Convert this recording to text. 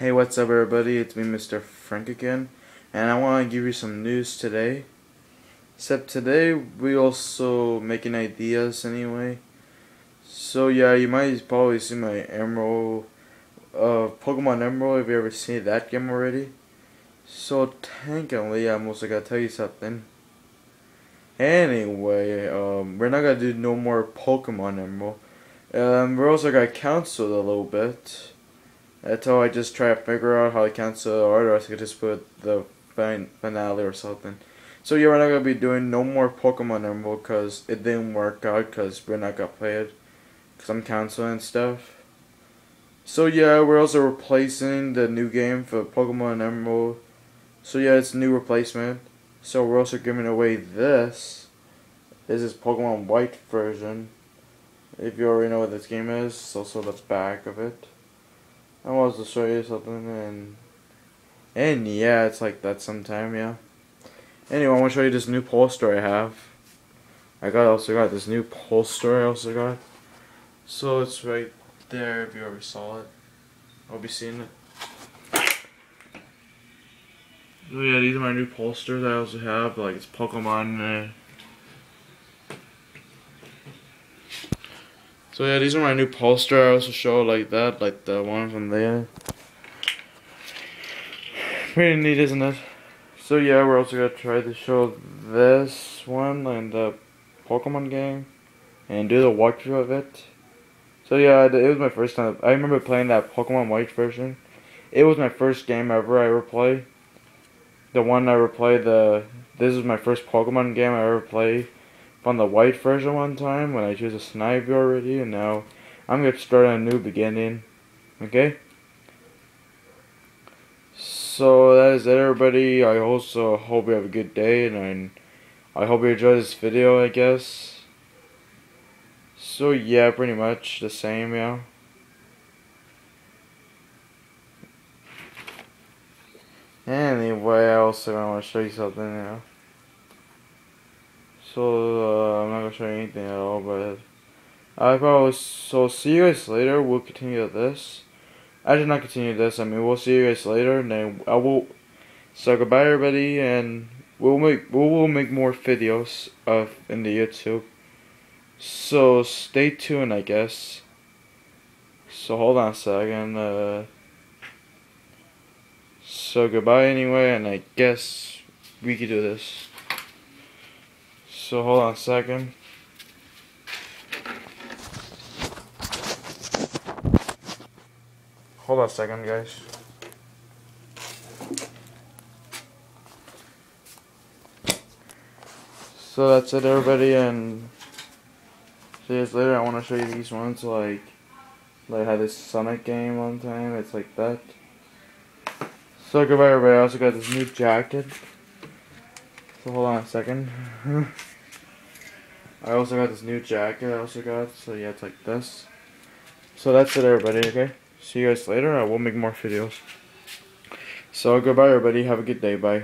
Hey, what's up, everybody? It's me, Mr. Frank again, and I want to give you some news today. Except today, we also making ideas anyway. So yeah, you might probably see my Emerald, uh, Pokemon Emerald if you ever seen that game already. So technically, I'm also gonna tell you something. Anyway, um, we're not gonna do no more Pokemon Emerald. Um, we're also gonna cancel a little bit. Until I just try to figure out how to cancel or else I could just put the fin finale or something. So yeah, we're not gonna be doing no more Pokemon Emerald because it didn't work out because we're not gonna play it. Because I'm canceling stuff. So yeah, we're also replacing the new game for Pokemon Emerald. So yeah, it's new replacement. So we're also giving away this. This is Pokemon White version. If you already know what this game is, it's also the back of it. I wanted to show you something and and yeah, it's like that sometime, yeah. Anyway, I want to show you this new poster I have. I got also got this new poster I also got. So it's right there if you ever saw it. I'll be seeing it. So yeah, these are my new posters I also have. Like it's Pokemon. Uh, So yeah, these are my new poster. I also show like that, like the one from there. Pretty neat, isn't it? So yeah, we're also gonna try to show this one and the Pokemon game and do the walkthrough of it. So yeah, it was my first time. I remember playing that Pokemon White version. It was my first game ever I ever played. The one I ever played, the this is my first Pokemon game I ever played on the white version one time when I chose a sniper already, and now I'm going to start a new beginning. Okay? So that is it, everybody. I also hope you have a good day, and I hope you enjoy this video, I guess. So yeah, pretty much the same, yeah. Anyway, I also want to show you something now. So, uh, I'm not gonna show you anything at all, but I probably, so see you guys later, we'll continue this. I did not continue this, I mean, we'll see you guys later, and then I will, so goodbye everybody, and we'll make, we will make more videos of, in the YouTube. So, stay tuned, I guess. So, hold on a second, uh, so goodbye anyway, and I guess we could do this. So hold on a second. Hold on a second, guys. So that's it, everybody, and see you later. I want to show you these ones, like, like I had this Sonic game one time. It's like that. So goodbye, everybody. I also got this new jacket. So hold on a second. I also got this new jacket I also got, so yeah, it's like this. So that's it everybody, okay? See you guys later, I will make more videos. So goodbye everybody, have a good day, bye.